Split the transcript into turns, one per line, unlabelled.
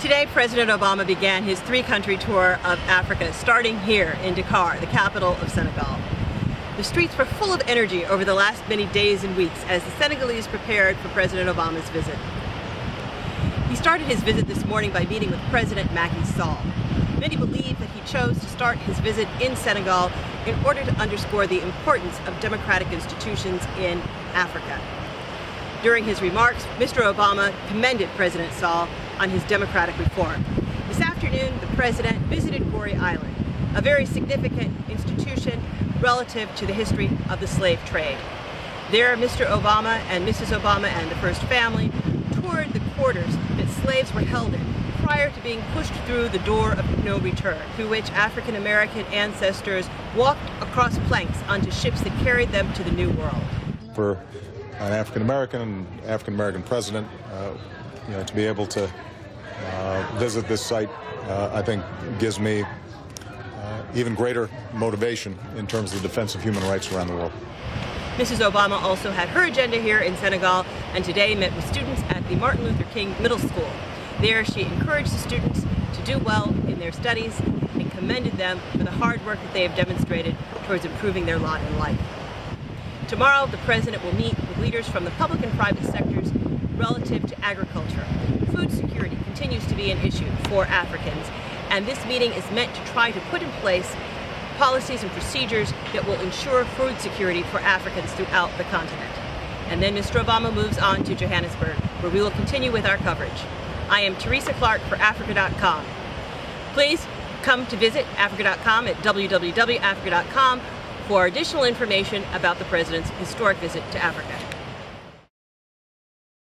Today, President Obama began his three-country tour of Africa, starting here in Dakar, the capital of Senegal. The streets were full of energy over the last many days and weeks as the Senegalese prepared for President Obama's visit. He started his visit this morning by meeting with President Macky Sall. Many believe that he chose to start his visit in Senegal in order to underscore the importance of democratic institutions in Africa. During his remarks, Mr. Obama commended President Sall on his democratic reform. This afternoon, the president visited Gorée Island, a very significant institution relative to the history of the slave trade. There, Mr. Obama and Mrs. Obama and the first family toured the quarters that slaves were held in prior to being pushed through the door of no return, through which African American ancestors walked across planks onto ships that carried them to the New World.
For an African American and African American president, uh, you know, to be able to visit this site, uh, I think, gives me uh, even greater motivation in terms of the defense of human rights around the world.
Mrs. Obama also had her agenda here in Senegal and today met with students at the Martin Luther King Middle School. There, she encouraged the students to do well in their studies and commended them for the hard work that they have demonstrated towards improving their lot in life. Tomorrow, the President will meet with leaders from the public and private sectors relative to agriculture. Food security continues to be an issue for Africans, and this meeting is meant to try to put in place policies and procedures that will ensure food security for Africans throughout the continent. And then Mr. Obama moves on to Johannesburg, where we will continue with our coverage. I am Teresa Clarke for Africa.com. Please come to visit Africa.com at www.africa.com for additional information about the President's historic visit to Africa.